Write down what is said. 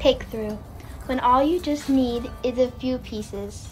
pick through when all you just need is a few pieces.